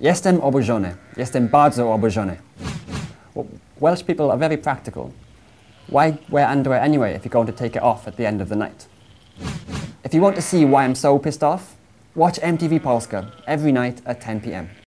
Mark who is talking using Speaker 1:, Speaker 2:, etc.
Speaker 1: Jestem oburzony. Jestem bardzo oburzony. Well, Welsh people are very practical. Why wear underwear anyway if you're going to take it off at the end of the night? If you want to see why I'm so pissed off, watch MTV Polska every night at 10 pm.